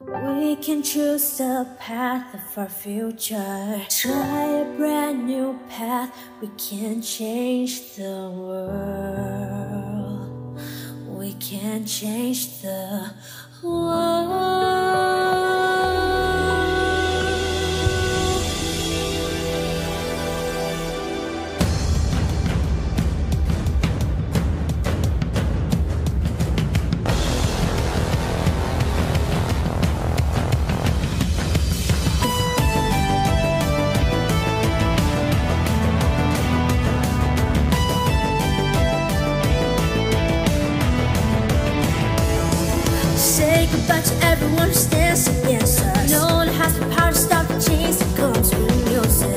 We can choose the path of our future. Try a brand new path. We can change the world. We can change the world. Goodbye to everyone us. No one has the power to stop the change that comes with music.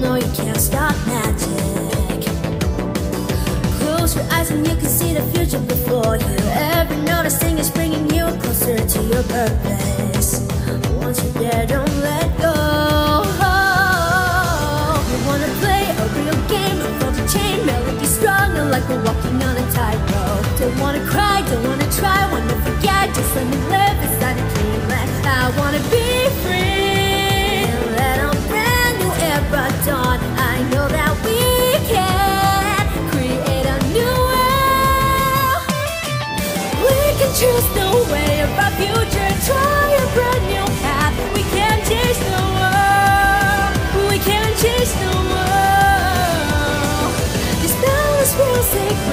No, you can't stop magic. Close your eyes and you can see the future before you. Every note I sing is bringing you closer to your purpose. Once you're don't let go. Wanna play a real game, the chain, melody stronger like we're walking on a tightrope. Don't wanna cry, don't wanna try, wanna forget, just let me live inside a dreamland. I wanna be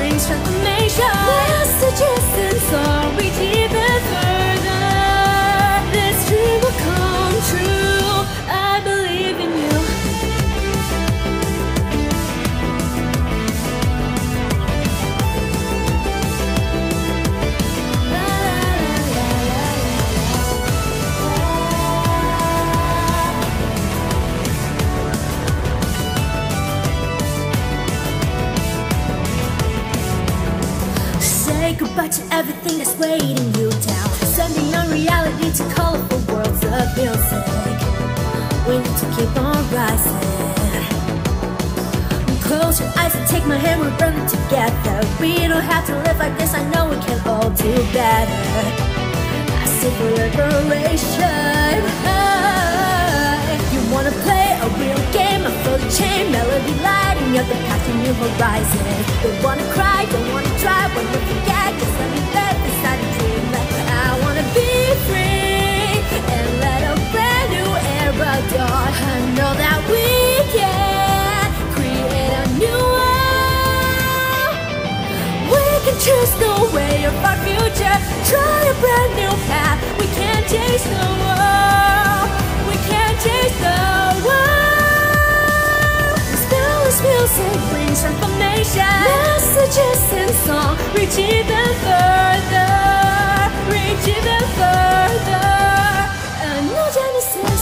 transformation. And Goodbye to everything that's weighing you down. Sending your reality to colorful worlds of music. We need to keep on rising. Close your eyes and take my hand, we're burning together. We don't have to live like this, I know we can all do better. I see liberation. You wanna play up the path to new horizon. Don't wanna cry, don't wanna try, wanna forget, just let me transformation. Messages and song reach even further, reach even further. A new genesis.